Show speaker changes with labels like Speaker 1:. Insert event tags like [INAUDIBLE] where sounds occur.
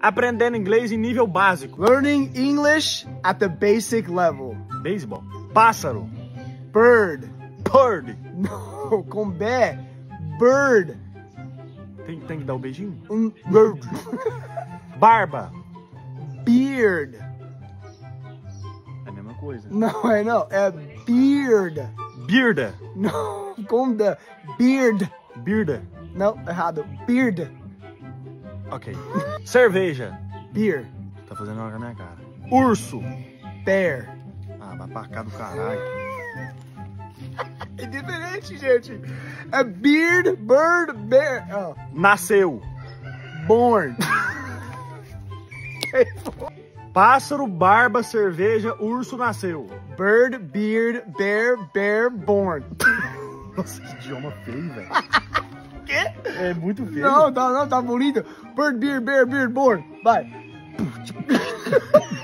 Speaker 1: Aprendendo inglês em nível básico.
Speaker 2: Learning English at the basic level.
Speaker 1: Beisebol. Pássaro.
Speaker 2: Bird.
Speaker 1: Bird.
Speaker 2: No, com B. Bird.
Speaker 1: Tem, tem que dar o beijinho?
Speaker 2: Um bird.
Speaker 1: Barba.
Speaker 2: Beard.
Speaker 1: É a mesma coisa.
Speaker 2: Não é não, é beard.
Speaker 1: Birda.
Speaker 2: Não, com D. Beard.
Speaker 1: Birda.
Speaker 2: Não, errado. Beard.
Speaker 1: Ok. Cerveja.
Speaker 2: Beer.
Speaker 1: Tá fazendo hora na minha cara. Urso.
Speaker 2: Bear.
Speaker 1: Ah, vai pra cá do caralho. [LAUGHS]
Speaker 2: É diferente, gente. É beard, bird, bear. Oh.
Speaker 1: Nasceu.
Speaker 2: Born. [LAUGHS]
Speaker 1: Pássaro, barba, cerveja, urso nasceu.
Speaker 2: Bird, beard, bear, bear, born. [LAUGHS]
Speaker 1: Nossa, que idioma feio, velho. É muito feio.
Speaker 2: Não, tá, não, tá bonito. Bird, beard, bear, beard, born. Vai. [LAUGHS]